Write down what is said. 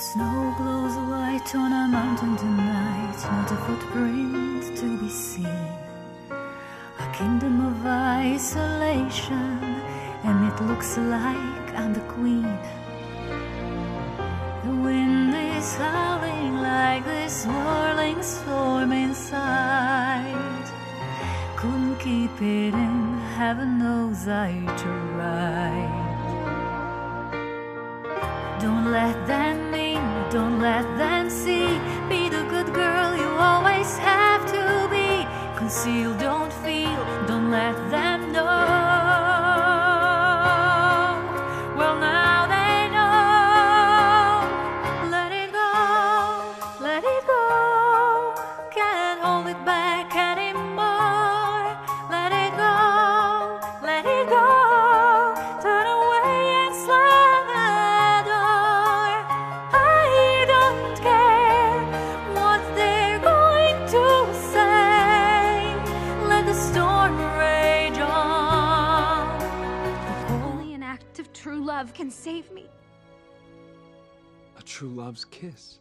Snow glows white on a mountain tonight, not a footprint to be seen. A kingdom of isolation, and it looks like I'm the queen. The wind is howling like this whirling storm inside. Couldn't keep it in, heaven knows I tried. Don't let them in, don't let them see. Be the good girl you always have to be. Conceal, true love can save me. A true love's kiss.